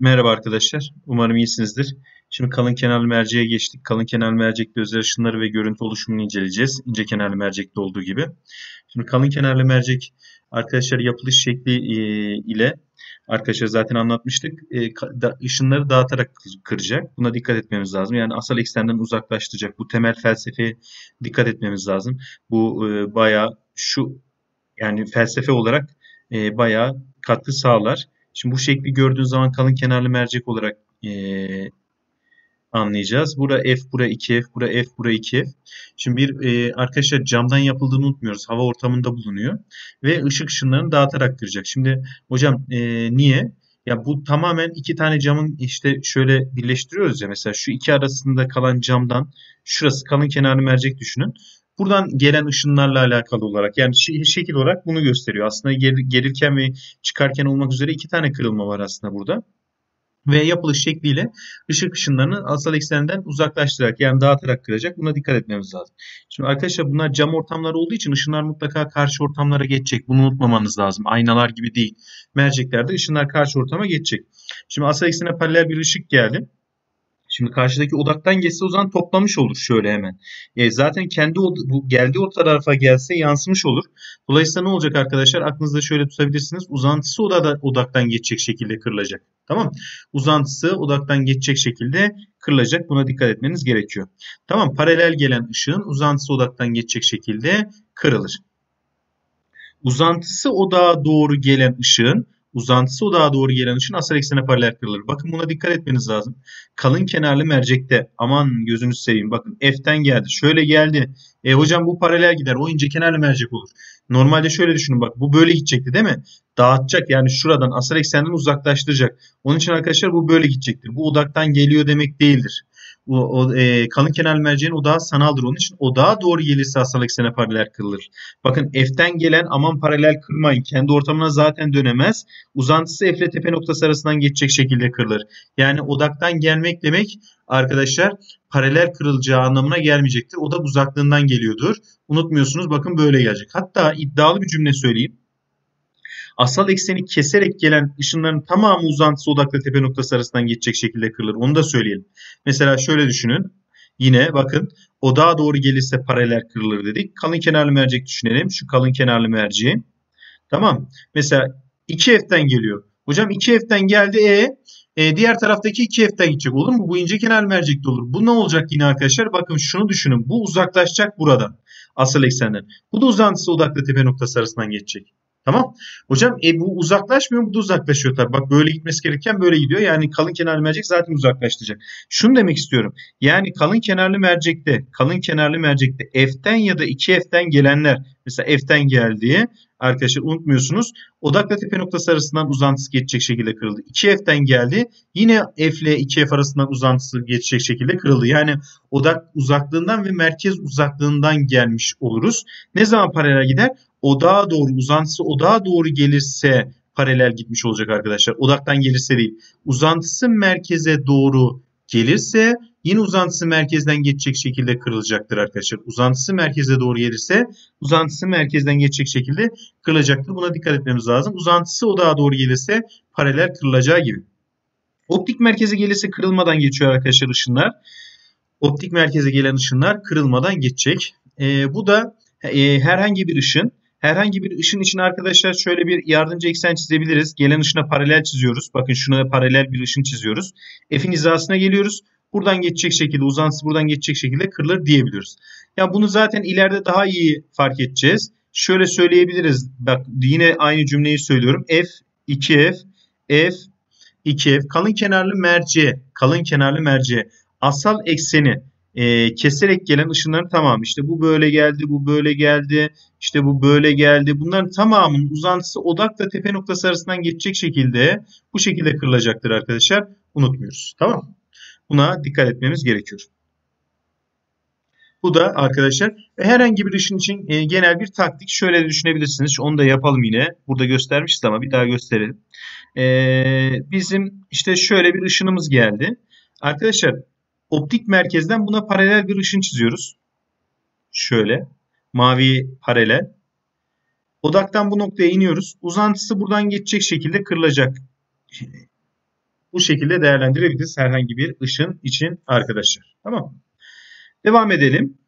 Merhaba arkadaşlar. Umarım iyisinizdir. Şimdi kalın kenarlı merceğe geçtik. Kalın kenarlı mercekte özel ışınları ve görüntü oluşumunu inceleyeceğiz. İnce kenarlı mercekte olduğu gibi. Şimdi kalın kenarlı mercek arkadaşlar yapılış şekli e, ile arkadaşlar zaten anlatmıştık. E, ışınları dağıtarak kıracak. Buna dikkat etmemiz lazım. Yani asal eksenden uzaklaştıracak. Bu temel felsefeye dikkat etmemiz lazım. Bu e, bayağı şu yani felsefe olarak bayağı katkı sağlar. Şimdi bu şekli gördüğün zaman kalın kenarlı mercek olarak e, anlayacağız. Bura F, bura 2F, bura F, bura 2F. Şimdi bir e, arkadaşlar camdan yapıldığını unutmuyoruz. Hava ortamında bulunuyor. Ve ışık ışınlarını dağıtarak kıracak. Şimdi hocam e, niye? Ya bu tamamen iki tane camın işte şöyle birleştiriyoruz ya. Mesela şu iki arasında kalan camdan şurası kalın kenarlı mercek düşünün. Buradan gelen ışınlarla alakalı olarak yani şekil olarak bunu gösteriyor. Aslında gerilken ve çıkarken olmak üzere iki tane kırılma var aslında burada. Ve yapılış şekliyle ışık ışınlarını asal ekseninden uzaklaştırarak yani dağıtarak kıracak. Buna dikkat etmemiz lazım. Şimdi arkadaşlar bunlar cam ortamlar olduğu için ışınlar mutlaka karşı ortamlara geçecek. Bunu unutmamanız lazım. Aynalar gibi değil. Merceklerde ışınlar karşı ortama geçecek. Şimdi asal eksene paralel bir ışık geldi. Şimdi karşıdaki odaktan geçse o zaman toplamış olur şöyle hemen. E, zaten kendi bu geldiği o tarafa gelse yansımış olur. Dolayısıyla ne olacak arkadaşlar? Aklınızda şöyle tutabilirsiniz. Uzantısı odada, odaktan geçecek şekilde kırılacak. Tamam Uzantısı odaktan geçecek şekilde kırılacak. Buna dikkat etmeniz gerekiyor. Tamam Paralel gelen ışığın uzantısı odaktan geçecek şekilde kırılır. Uzantısı odağa doğru gelen ışığın uzantısı odağa doğru gelen ışın asal eksene paralel kırılır. Bakın buna dikkat etmeniz lazım. Kalın kenarlı mercekte aman gözünüzü seveyim bakın F'ten geldi. Şöyle geldi. E hocam bu paralel gider. O ince kenarlı mercek olur. Normalde şöyle düşünün bak bu böyle gidecekti değil mi? Dağıtacak yani şuradan asal eksenden uzaklaştıracak. Onun için arkadaşlar bu böyle gidecektir. Bu odaktan geliyor demek değildir o, o e, kalın kenar merceğin odağı sanaldır. Onun için odağa doğru gelirse asal eksene paralel kırılır. Bakın F'ten gelen aman paralel kırmayın. Kendi ortamına zaten dönemez. Uzantısı F ile tepe noktası arasından geçecek şekilde kırılır. Yani odaktan gelmek demek arkadaşlar paralel kırılacağı anlamına gelmeyecektir. Odak uzaklığından geliyordur. Unutmuyorsunuz bakın böyle gelecek. Hatta iddialı bir cümle söyleyeyim asal ekseni keserek gelen ışınların tamamı uzantısı odakla tepe noktası arasından geçecek şekilde kırılır. Onu da söyleyelim. Mesela şöyle düşünün. Yine bakın odağa doğru gelirse paralel kırılır dedik. Kalın kenarlı mercek düşünelim. Şu kalın kenarlı merceği. Tamam. Mesela 2F'den geliyor. Hocam 2F'den geldi E. E, diğer taraftaki 2F'den gidecek olur mu? Bu ince kenar mercekte olur. Bu ne olacak yine arkadaşlar? Bakın şunu düşünün. Bu uzaklaşacak buradan. Asıl eksenden. Bu da uzantısı odaklı tepe noktası arasından geçecek. Tamam. Hocam e, bu uzaklaşmıyor mu? Bu da uzaklaşıyor tabii. Bak böyle gitmesi gereken böyle gidiyor. Yani kalın kenarlı mercek zaten uzaklaştıracak. Şunu demek istiyorum. Yani kalın kenarlı mercekte, kalın kenarlı mercekte F'ten ya da 2F'ten gelenler mesela F'ten geldiği arkadaşlar unutmuyorsunuz. Odakla tepe noktası arasından uzantısı geçecek şekilde kırıldı. 2F'ten geldi. Yine F ile 2F arasından uzantısı geçecek şekilde kırıldı. Yani odak uzaklığından ve merkez uzaklığından gelmiş oluruz. Ne zaman paralel gider? Odağa doğru uzantısı odağa doğru gelirse paralel gitmiş olacak arkadaşlar. Odaktan gelirse değil. Uzantısı merkeze doğru gelirse yine uzantısı merkezden geçecek şekilde kırılacaktır arkadaşlar. Uzantısı merkeze doğru gelirse uzantısı merkezden geçecek şekilde kırılacaktır. Buna dikkat etmemiz lazım. Uzantısı odağa doğru gelirse paralel kırılacağı gibi. Optik merkeze gelirse kırılmadan geçiyor arkadaşlar ışınlar. Optik merkeze gelen ışınlar kırılmadan geçecek. E, bu da e, herhangi bir ışın Herhangi bir ışın için arkadaşlar şöyle bir yardımcı eksen çizebiliriz. Gelen ışına paralel çiziyoruz. Bakın şuna paralel bir ışın çiziyoruz. F'in hizasına geliyoruz. Buradan geçecek şekilde uzantısı buradan geçecek şekilde kırılır diyebiliyoruz. Ya bunu zaten ileride daha iyi fark edeceğiz. Şöyle söyleyebiliriz. Bak yine aynı cümleyi söylüyorum. F 2F F 2F kalın kenarlı merci kalın kenarlı merci asal ekseni e, keserek gelen ışınların tamamı işte bu böyle geldi, bu böyle geldi, işte bu böyle geldi. Bunların tamamının uzantısı odakla tepe noktası arasından geçecek şekilde bu şekilde kırılacaktır arkadaşlar. Unutmuyoruz. Tamam Buna dikkat etmemiz gerekiyor. Bu da arkadaşlar herhangi bir ışın için e, genel bir taktik. Şöyle düşünebilirsiniz. Onu da yapalım yine. Burada göstermişiz ama bir daha gösterelim. E, bizim işte şöyle bir ışınımız geldi. Arkadaşlar optik merkezden buna paralel bir ışın çiziyoruz. Şöyle. Mavi paralel. Odaktan bu noktaya iniyoruz. Uzantısı buradan geçecek şekilde kırılacak. bu şekilde değerlendirebiliriz herhangi bir ışın için arkadaşlar. Tamam Devam edelim.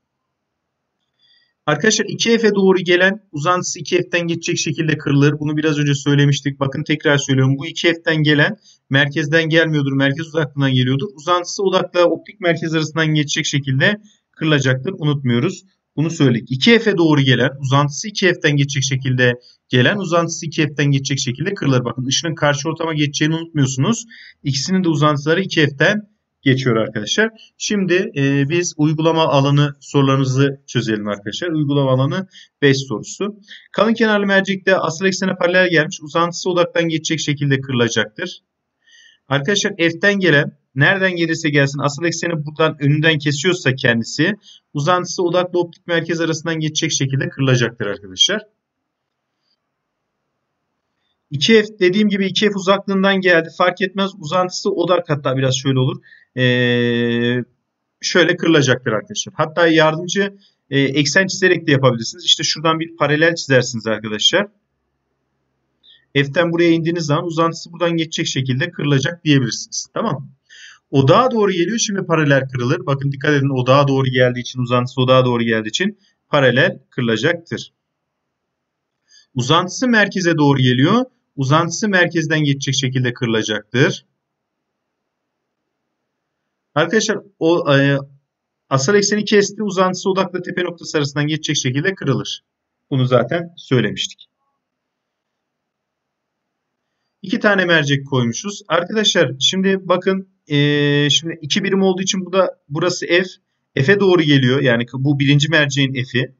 Arkadaşlar 2F'e doğru gelen uzantısı 2F'den geçecek şekilde kırılır. Bunu biraz önce söylemiştik. Bakın tekrar söylüyorum. Bu 2F'den gelen merkezden gelmiyordur. Merkez uzaklığından geliyordur. Uzantısı odakla optik merkez arasından geçecek şekilde kırılacaktır. Unutmuyoruz. Bunu söyledik. 2F'e doğru gelen, uzantısı 2F'den geçecek şekilde gelen, uzantısı 2F'den geçecek şekilde kırılır. Bakın ışının karşı ortama geçeceğini unutmuyorsunuz. İkisinin de uzantıları 2F'den geçiyor arkadaşlar. Şimdi e, biz uygulama alanı sorularımızı çözelim arkadaşlar. Uygulama alanı 5 sorusu. Kalın kenarlı mercekte asıl eksene paralel gelmiş. Uzantısı odaktan geçecek şekilde kırılacaktır. Arkadaşlar F'den gelen nereden gelirse gelsin asıl ekseni buradan önünden kesiyorsa kendisi uzantısı odakla optik merkez arasından geçecek şekilde kırılacaktır arkadaşlar. 2F dediğim gibi 2F uzaklığından geldi. Fark etmez uzantısı odak hatta biraz şöyle olur. Ee, şöyle kırılacaktır arkadaşlar. Hatta yardımcı e, eksen çizerek de yapabilirsiniz. İşte şuradan bir paralel çizersiniz arkadaşlar. F'ten buraya indiğiniz zaman uzantısı buradan geçecek şekilde kırılacak diyebilirsiniz. Tamam Odağa doğru geliyor. Şimdi paralel kırılır. Bakın dikkat edin odağa doğru geldiği için uzantısı odağa doğru geldiği için paralel kırılacaktır. Uzantısı merkeze doğru geliyor. Uzantısı merkezden geçecek şekilde kırılacaktır. Arkadaşlar o e, asal ekseni kesti. Uzantısı odakla tepe noktası arasından geçecek şekilde kırılır. Bunu zaten söylemiştik. İki tane mercek koymuşuz. Arkadaşlar şimdi bakın e, şimdi iki birim olduğu için bu da burası F. F'e doğru geliyor. Yani bu birinci merceğin F'i.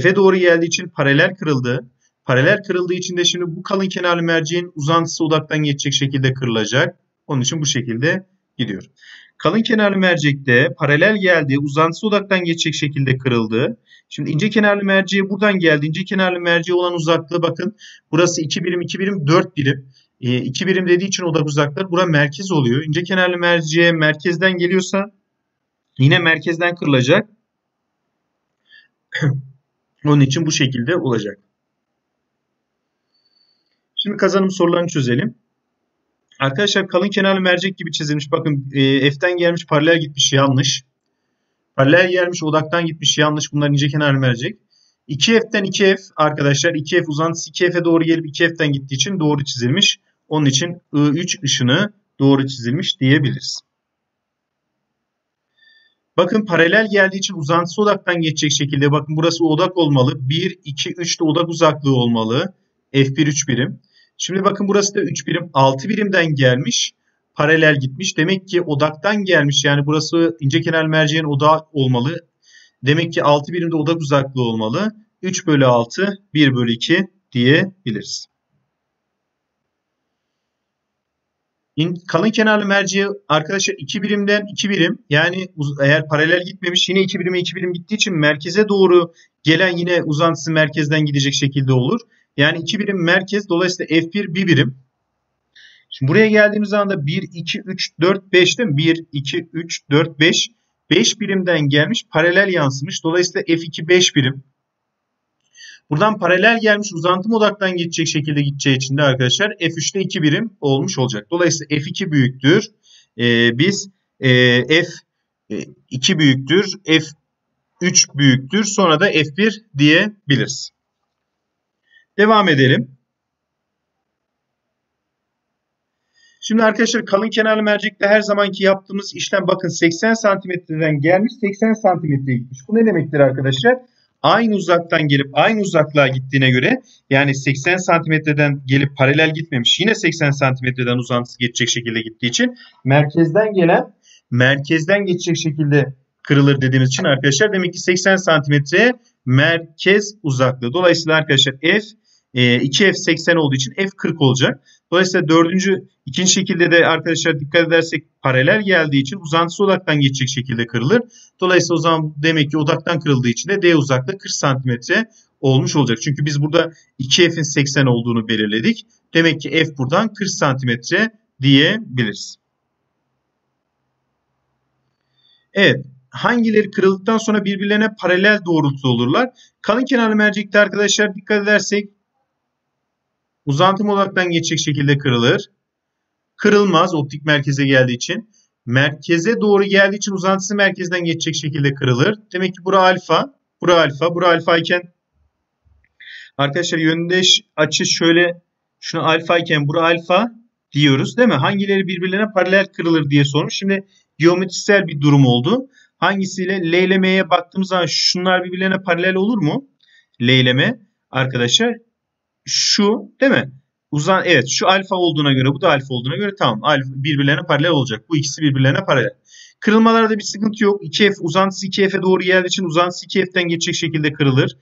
F'e doğru geldiği için paralel kırıldı. Paralel kırıldığı için de şimdi bu kalın kenarlı merceğin uzantısı odaktan geçecek şekilde kırılacak. Onun için bu şekilde gidiyor. Kalın kenarlı mercekte paralel geldi, uzantısı odaktan geçecek şekilde kırıldı. Şimdi ince kenarlı merceğe buradan geldi. İnce kenarlı merceğe olan uzaklığı bakın. Burası 2 birim, 2 birim, 4 birim. 2 e, birim dediği için odak uzaklığı bura merkez oluyor. İnce kenarlı merceğe merkezden geliyorsa yine merkezden kırılacak. Onun için bu şekilde olacak. Şimdi kazanım sorularını çözelim. Arkadaşlar kalın kenarlı mercek gibi çizilmiş. Bakın e, F'den gelmiş paralel gitmiş yanlış. Paralel gelmiş odaktan gitmiş yanlış. Bunlar ince kenarlı mercek. 2F'den 2F arkadaşlar 2F uzantısı 2F'e doğru gelip 2F'den gittiği için doğru çizilmiş. Onun için I3 ışını doğru çizilmiş diyebiliriz. Bakın paralel geldiği için uzantısı odaktan geçecek şekilde bakın burası odak olmalı. 1, 2, 3 de odak uzaklığı olmalı. F1 3 birim. Şimdi bakın burası da 3 birim. 6 birimden gelmiş. Paralel gitmiş. Demek ki odaktan gelmiş. Yani burası ince kenar merceğin odağı olmalı. Demek ki 6 birimde odak uzaklığı olmalı. 3 bölü 6 1 bölü 2 diyebiliriz. Kalın kenarlı merceği arkadaşlar 2 birimden 2 birim yani eğer paralel gitmemiş yine 2 birime 2 birim gittiği için merkeze doğru gelen yine uzantısı merkezden gidecek şekilde olur. Yani 2 birim merkez dolayısıyla F1 bir birim. Şimdi buraya geldiğimiz zaman da 1, 2, 3, 4, 5 değil mi? 1, 2, 3, 4, 5. 5 birimden gelmiş paralel yansımış. Dolayısıyla F2 5 birim. Buradan paralel gelmiş uzantım odaktan geçecek şekilde gideceği için de arkadaşlar F3'te 2 birim olmuş olacak. Dolayısıyla F2 büyüktür. Ee, biz e, F2 büyüktür. F3 büyüktür. Sonra da F1 diyebiliriz. Devam edelim. Şimdi arkadaşlar kalın kenarlı mercekte her zamanki yaptığımız işlem bakın 80 santimetreden gelmiş 80 santimetreye gitmiş. Bu ne demektir arkadaşlar? Aynı uzaktan gelip aynı uzaklığa gittiğine göre yani 80 santimetreden gelip paralel gitmemiş yine 80 santimetreden uzantısı geçecek şekilde gittiği için merkezden gelen merkezden geçecek şekilde kırılır dediğimiz için arkadaşlar demek ki 80 santimetre merkez uzaklığı. Dolayısıyla arkadaşlar F e, 2F80 olduğu için F40 olacak. Dolayısıyla dördüncü, ikinci şekilde de arkadaşlar dikkat edersek paralel geldiği için uzantısı odaktan geçecek şekilde kırılır. Dolayısıyla o zaman demek ki odaktan kırıldığı için de D uzaklığı 40 santimetre olmuş olacak. Çünkü biz burada 2F'in 80 olduğunu belirledik. Demek ki F buradan 40 santimetre diyebiliriz. Evet. Hangileri kırıldıktan sonra birbirlerine paralel doğrultuda olurlar? Kalın kenarlı mercekte arkadaşlar dikkat edersek uzantım odaktan geçecek şekilde kırılır. kırılmaz optik merkeze geldiği için. Merkeze doğru geldiği için uzantısı merkezden geçecek şekilde kırılır. Demek ki bura alfa, bura alfa, bura alfa iken arkadaşlar yöndeş açı şöyle şunu alfa iken bura alfa diyoruz değil mi? Hangileri birbirlerine paralel kırılır diye sormuş. Şimdi geometrisel bir durum oldu. Hangisiyle L ile M'ye baktığımız zaman şunlar birbirlerine paralel olur mu? L ile M arkadaşlar şu değil mi? Uzan evet şu alfa olduğuna göre bu da alfa olduğuna göre tamam alfa birbirlerine paralel olacak. Bu ikisi birbirlerine paralel. Kırılmalarda bir sıkıntı yok. 2F uzantısı 2F'e doğru geldiği için uzantısı 2F'den geçecek şekilde kırılır.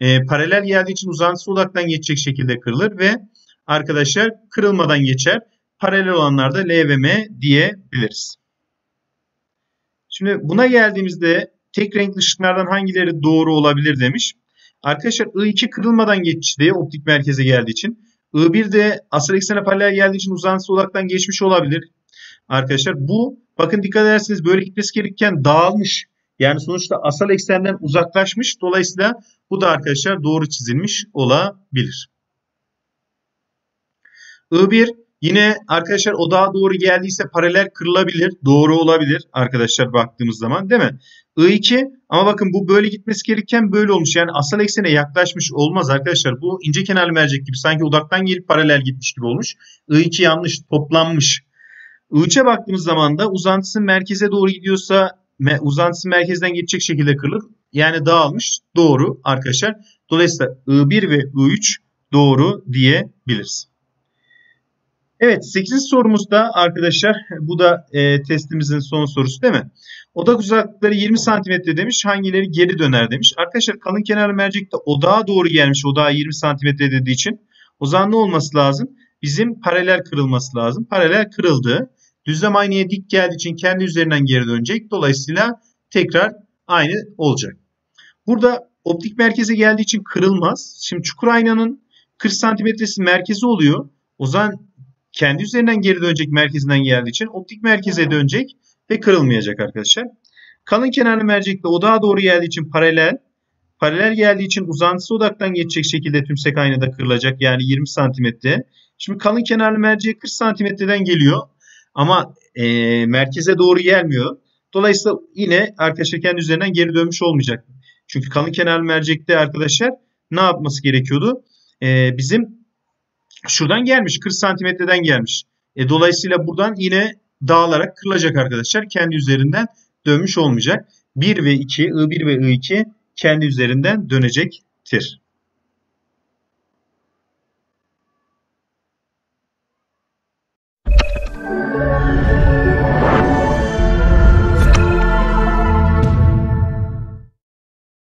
E, paralel geldiği için uzantısı odaktan geçecek şekilde kırılır ve arkadaşlar kırılmadan geçer. Paralel olanlarda L ve M diyebiliriz. Şimdi buna geldiğimizde tek renkli ışıklardan hangileri doğru olabilir demiş. Arkadaşlar I2 kırılmadan geçti optik merkeze geldiği için. I1 de asal eksene paralel geldiği için uzantısı odaktan geçmiş olabilir. Arkadaşlar bu bakın dikkat ederseniz böyle gitmesi gerekirken dağılmış. Yani sonuçta asal eksenden uzaklaşmış. Dolayısıyla bu da arkadaşlar doğru çizilmiş olabilir. I1 yine arkadaşlar odağa doğru geldiyse paralel kırılabilir. Doğru olabilir arkadaşlar baktığımız zaman değil mi? I2 ama bakın bu böyle gitmesi gerekirken böyle olmuş. Yani asal eksene yaklaşmış olmaz arkadaşlar. Bu ince kenarlı mercek gibi sanki odaktan gelip paralel gitmiş gibi olmuş. I2 yanlış toplanmış. I3'e baktığımız zaman da uzantısı merkeze doğru gidiyorsa uzantısı merkezden geçecek şekilde kırılır. Yani dağılmış. Doğru arkadaşlar. Dolayısıyla I1 ve I3 doğru diyebiliriz. Evet 8. sorumuzda arkadaşlar bu da e, testimizin son sorusu değil mi? Odak uzaklıkları 20 cm demiş. Hangileri geri döner demiş. Arkadaşlar kalın kenarlı mercek de odağa doğru gelmiş. Odağa 20 cm dediği için. O zaman ne olması lazım? Bizim paralel kırılması lazım. Paralel kırıldı. Düzlem aynaya dik geldiği için kendi üzerinden geri dönecek. Dolayısıyla tekrar aynı olacak. Burada optik merkeze geldiği için kırılmaz. Şimdi çukur aynanın 40 santimetresi merkezi oluyor. O zaman kendi üzerinden geri dönecek merkezinden geldiği için optik merkeze dönecek ve kırılmayacak arkadaşlar. Kalın kenarlı mercekle odağa doğru geldiği için paralel. Paralel geldiği için uzantısı odaktan geçecek şekilde tümsek aynada kırılacak. Yani 20 santimetre. Şimdi kalın kenarlı mercek 40 santimetreden geliyor. Ama e, merkeze doğru gelmiyor. Dolayısıyla yine arkadaşlar kendi üzerinden geri dönmüş olmayacak. Çünkü kalın kenarlı mercekte arkadaşlar ne yapması gerekiyordu? E, bizim şuradan gelmiş 40 santimetreden gelmiş. E, dolayısıyla buradan yine dağılarak kırılacak arkadaşlar. Kendi üzerinden dönmüş olmayacak. 1 ve 2, I1 ve I2 kendi üzerinden dönecektir.